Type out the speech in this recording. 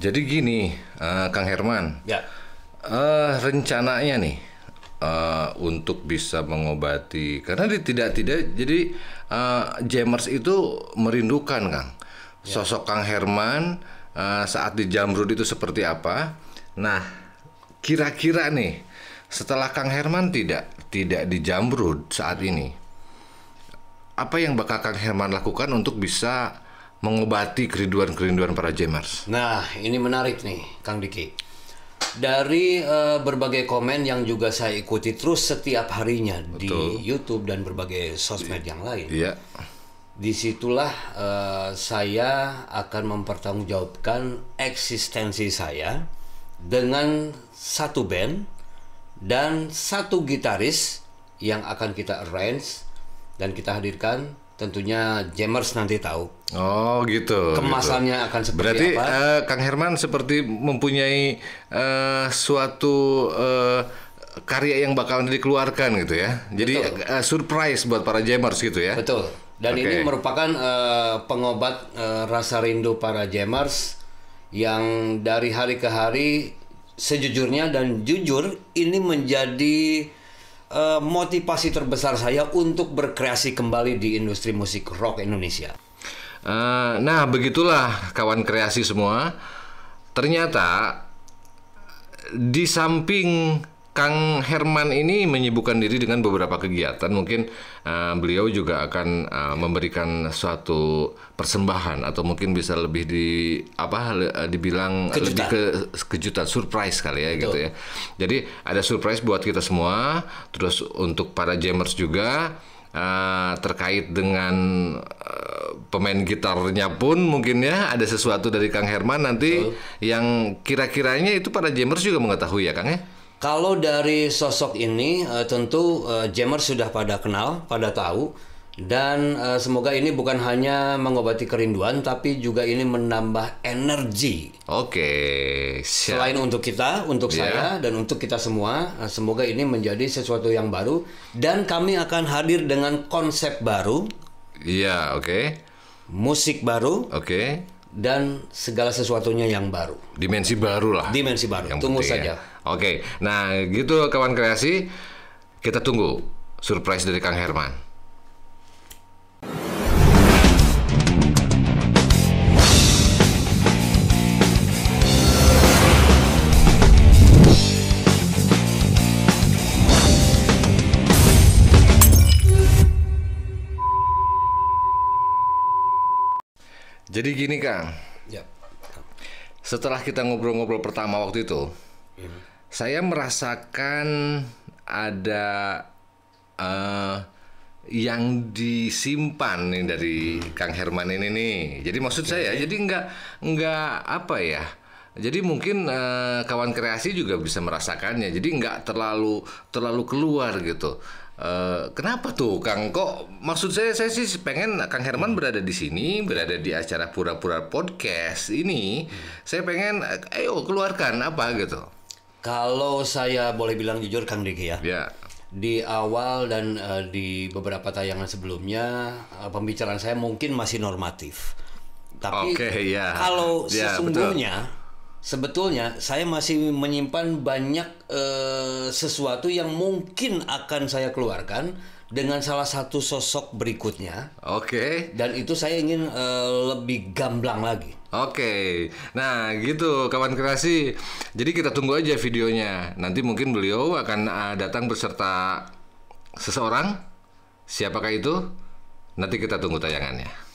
Jadi gini, eh, Kang Herman, Ya. eh, rencananya nih eh, untuk bisa mengobati, karena di- tidak tidak, jadi eh, Jammers itu merindukan Kang sosok Kang Herman eh, saat di Jamrud itu seperti apa. Nah, kira-kira nih setelah Kang Herman tidak tidak di Jamrud saat ini, apa yang bakal Kang Herman lakukan untuk bisa mengobati kerinduan-kerinduan para Jammers? Nah, ini menarik nih, Kang Diki. Dari eh, berbagai komen yang juga saya ikuti terus setiap harinya di YouTube dan berbagai sosmed yang lain. Iya. Di situlah eh, saya akan mempertanggungjawabkan eksistensi saya dengan satu band dan satu gitaris yang akan kita arrange dan kita hadirkan. Tentunya Jammers nanti tahu Oh gitu. kemasannya akan seperti Berarti apa. eh, Kang Herman seperti mempunyai eh, suatu eh, karya yang bakalan dikeluarkan gitu ya. Jadi eh, surprise buat para jammers gitu ya. Betul. Dan Oke. ini merupakan eh, pengobat eh, rasa rindu para jammers yang dari hari ke hari sejujurnya dan jujur ini menjadi eh, motivasi terbesar saya untuk berkreasi kembali di industri musik rock Indonesia. Eh, nah begitulah kawan kreasi semua. Ternyata di samping Kang Herman ini menyibukkan diri dengan beberapa kegiatan, mungkin eh, beliau juga akan eh, memberikan suatu persembahan atau mungkin bisa lebih di apa le- eh, dibilang Kejutan. lebih ke kejutan surprise kali ya gitu ya. Jadi ada surprise buat kita semua, terus untuk para jammers juga eh, terkait dengan eh, pemain gitarnya pun mungkin ya ada sesuatu dari Kang Herman nanti yang kira-kiranya itu para jammers juga mengetahui ya Kang ya. Kalau dari sosok ini eh, tentu eh, jammers sudah pada kenal, pada tahu dan eh, semoga ini bukan hanya mengobati kerinduan tapi juga ini menambah energi Oke, siap. Selain untuk kita, untuk Iya. saya dan untuk kita semua, eh, semoga ini menjadi sesuatu yang baru dan kami akan hadir dengan konsep baru, Iya, oke. musik baru Oke. Dan segala sesuatunya yang baru. Dimensi baru lah. Dimensi baru. Yang Tunggu penting saja. ya. Oke, nah gitu kawan kreasi, kita tunggu surprise dari Kang Herman. Jadi gini Kang, Ya. setelah kita ngobrol-ngobrol pertama waktu itu, Iya. saya merasakan ada eh, yang disimpan nih dari Kang Herman ini nih. Jadi maksud saya, jadi nggak nggak apa ya. Jadi mungkin eh, kawan kreasi juga bisa merasakannya. Jadi nggak terlalu terlalu keluar gitu. Eh, kenapa tuh Kang? Kok maksud saya saya sih pengen Kang Herman berada di sini, berada di acara pura-pura podcast ini. Saya pengen ayo keluarkan apa gitu. Kalau saya boleh bilang jujur Kang Diki ya. Ya. Di awal dan eh, di beberapa tayangan sebelumnya eh, pembicaraan saya mungkin masih normatif. Tapi Oke, ya. kalau Ya, sesungguhnya sebetulnya saya masih menyimpan banyak eh, sesuatu yang mungkin akan saya keluarkan dengan salah satu sosok berikutnya Oke. dan itu saya ingin eh, lebih gamblang lagi. Oke, nah gitu kawan kreasi. Jadi kita tunggu aja videonya. Nanti mungkin beliau akan uh, datang beserta seseorang. Siapakah itu? Nanti kita tunggu tayangannya.